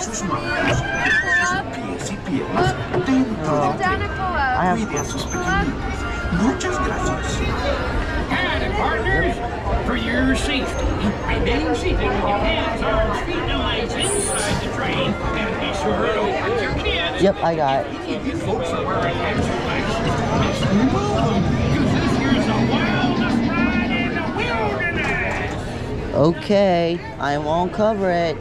sus manos, sus pies y piernas dentro de I have Cuide a sus pequeñines. Muchas gracias. For your safety, remain seated with your hands, arms, feet, and legs inside the train, and be sure to your. Yep, I got it. You folks are wearing exercise suits, move 'cause this here's ride in the wilderness. Okay, I won't cover it.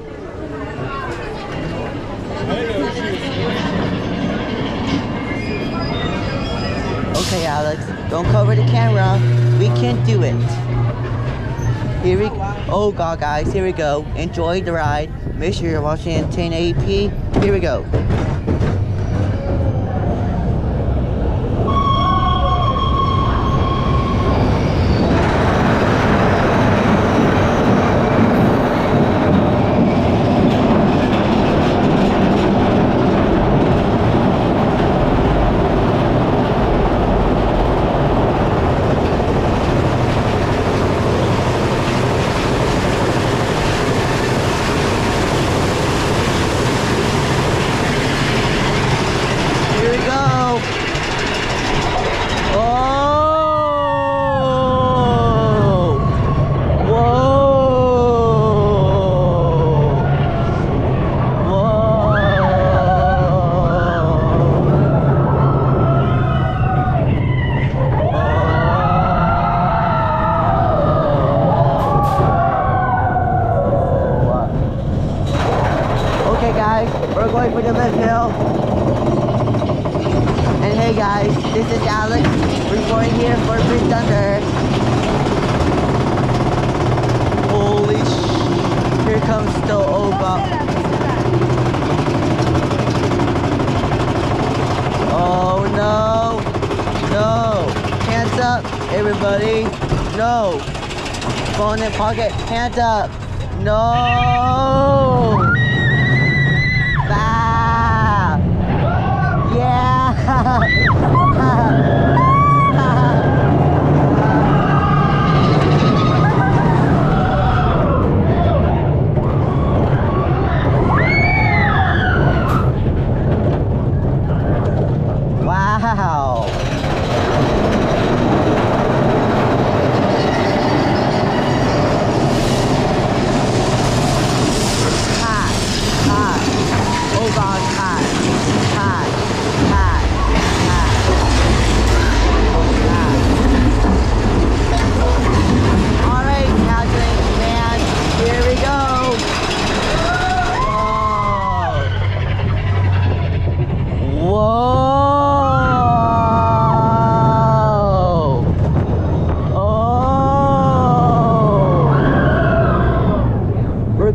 Okay, Alex, don't cover the camera. We can't do it. Here we Oh god, guys, here we go. Enjoy the ride. Make sure you're watching 1080p. Here we go. Here we go. Oh! Whoa! Whoa! Okay, guys, we're going for the lift hill. And hey guys, this is Alex reporting here for Big Thunder. Holy sh! Here comes the Oga. Oh no! No! Hands up, everybody! No! Phone in pocket, hands up! No! Ah! wow. Hot, hot. Oh God, hot, hot, hot, hot, hot. All right, Patrick, man, here we go. Whoa. Whoa. Oh. We're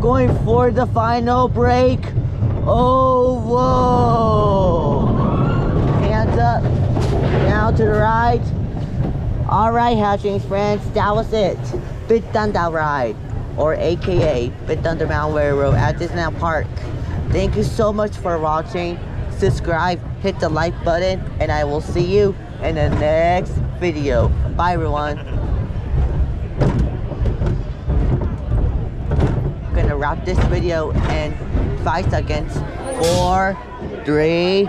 going for the final brake. Oh, whoa. Hands up. Now to the right. All right, Hatchings friends, that was it. Big Thunder Ride, or AKA Big Thunder Mountain Railroad at Disneyland Park. Thank you so much for watching. Subscribe, hit the like button, and I will see you in the next video. Bye, everyone. Wrap this video in five seconds. Four, three,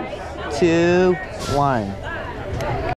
two, one.